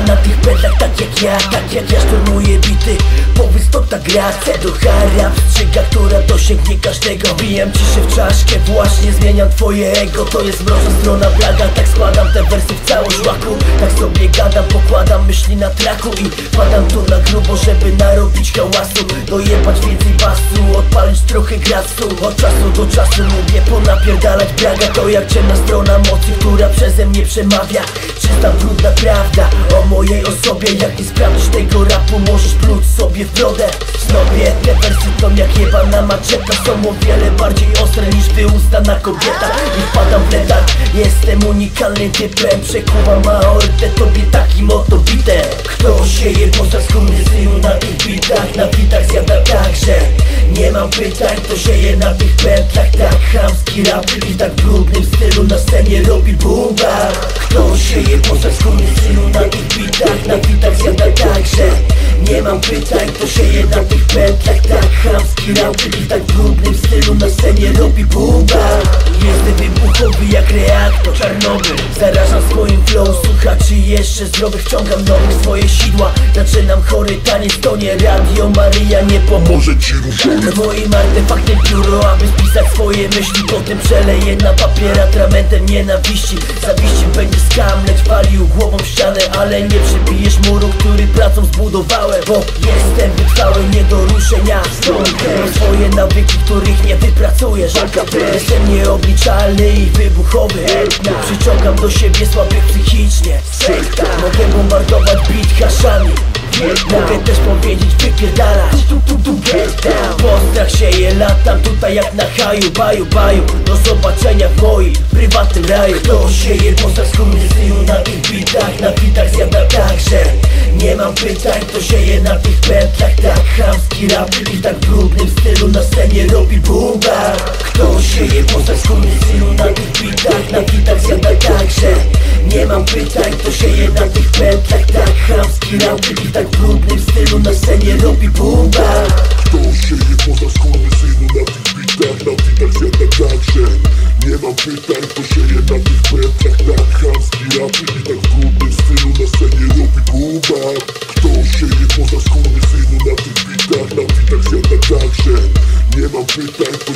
na tych pedach tak jak ja Tak jak ja szturmuję bity. Powiedz to ta gra do H Strzyga, która dosięgnie każdego. Bijam ciszę w czaszkę Właśnie zmieniam twoje ego. To jest mroczna strona blaga Tak składam te wersy w całość łaku. Tak sobie gadam, pokładam myśli na traku I padam tu na grubo, żeby narobić hałasu. Dojebać więcej basu Odpalić trochę grasu. Od czasu do czasu lubię ponapierdalać braga. To jak ciemna strona mocy, która przeze mnie przemawia. Czysta brudna prawda mojej osobie. Jak nie sprawdzisz tego rapu, możesz pluć sobie w brodę. Snobie, te wersy to jak jebana maczeta. Są o wiele bardziej ostre niż wyustana kobieta. I wpadam w letarg, jestem unikalnym typem. Przekuwam aortę, tobie takim oto bitem. Kto sieje poza synu na tych bitach? Na bitach zjada także Nie mam pytań, kto sieje na tych pętlach. Tak chamski rap i tak brudnym stylu Na scenie robi bumba. Kto sieje poza synu na chamski rap i tak brudnym stylu Na scenie robi bumba Jestem wybuchowy jak reaktor Czarnobyl Zarażam swoim flow Słuchaczy jeszcze zdrowych Wciągam nowych swoje sidła. Zaczynam chory taniec To nie radio Maryja nie pomoże Może ci ruszamy Moim artefaktem pióro, aby spisać swoje myśli. Potem przeleję na papier atramentem nienawiści. Zawiści będzie skam, lecz walił głową w ścianę Ale nie przebijesz muru, który pracą zbudowałem. Bo jestem wytrwały, nie do ruszenia. Mam swoje nawyki, których nie wypracujesz. Jestem nieobliczalny i wybuchowy Przyciągam do siebie słabych psychicznie. Mogę bombardować beat haszami. Mogę też powiedzieć wypierdalać. Postrach się je latam tutaj jak na haju Baju, baju, do zobaczenia w moim prywatnym raju. Kto sieje postrach synu na tych bitach? Na bitach zjada także. Nie mam pytań, kto sieje na tych pętlach. Tak chamski rap i tak brudnym stylu Na scenie robi bumba Kto sieje postrach synu na tych bitach Na bitach zjada także. Nie mam pytań, kto sieje na tych pętlach Tak chamski rap i tak brudnym stylu Na scenie robi bumba Kto sieje poza synu na tych bitach Na bitach zjada także. Nie mam pytań, kto sieje na tych pętlach Tak chamski rap i tak brudnym stylu Na scenie robi buba. Kto sieje poza synu na tych bitach Na bitach zjada także. Nie mam pytań, kto